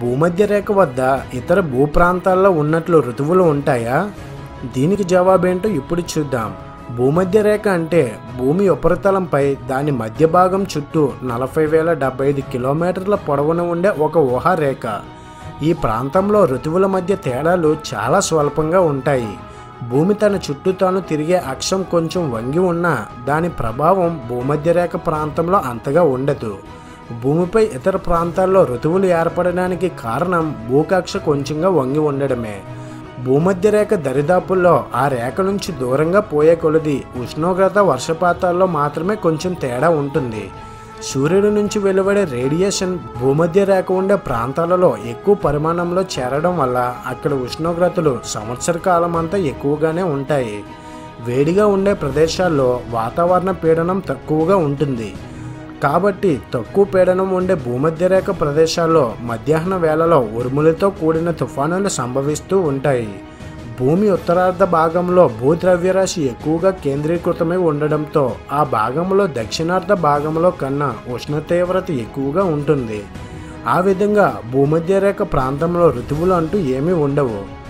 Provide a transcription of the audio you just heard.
భూమధ్య రేఖ వద్ద ఇతర భూ ప్రాంతాల్లో ఉన్నట్లు ఋతువులు ఉంటాయా? దీనికి జవాబేంటో ఇప్పుడు చూద్దాం. భూమధ్య రేఖ అంటే భూమి ఉపరితలంపై దాని మధ్య భాగం చుట్టూ నలభై వేల డెబ్బై ఐదు కిలోమీటర్ల పొడవున ఉండే ఒక ఊహారేఖ ఈ ప్రాంతంలో ఋతువుల మధ్య తేడాలు చాలా స్వల్పంగా ఉంటాయి. భూమి తన చుట్టూ తాను తిరిగే అక్షం కొంచెం వంగి ఉన్నా దాని ప్రభావం భూమధ్య రేఖ ప్రాంతంలో అంతగా ఉండదు. భూమిపై ఇతర ప్రాంతాల్లో ఋతువులు ఏర్పడడానికి కారణం భూకక్ష కొంచెంగా వంగి ఉండడమే. భూమధ్య రేఖ దరిదాపుల్లో ఆ రేఖ నుంచి దూరంగా పోయే కొలది ఉష్ణోగ్రత వర్షపాతాల్లో మాత్రమే కొంచెం తేడా ఉంటుంది. సూర్యుడి నుంచి వెలువడే రేడియేషన్ భూమధ్య రేఖ ఉండే ప్రాంతాలలో ఎక్కువ పరిమాణంలో చేరడం వల్ల అక్కడ ఉష్ణోగ్రతలు సంవత్సర కాలం అంతా ఎక్కువగానే ఉంటాయి. వేడిగా ఉండే ప్రదేశాల్లో వాతావరణ పీడనం తక్కువగా ఉంటుంది. కాబట్టి తక్కువ పీడనం ఉండే భూమధ్యరేఖ ప్రదేశాల్లో మధ్యాహ్న వేళలో ఉరుములతో కూడిన తుఫానులు సంభవిస్తూ ఉంటాయి. భూమి ఉత్తరార్ధ భాగంలో భూద్రవ్యరాశి ఎక్కువగా కేంద్రీకృతమై ఉండడంతో ఆ భాగంలో దక్షిణార్ధ భాగంలో కన్నా ఉష్ణ తీవ్రత ఎక్కువగా ఉంటుంది. ఆ విధంగా భూమధ్యరేఖ ప్రాంతంలో ఋతువులు అంటూ ఏమీ ఉండవు.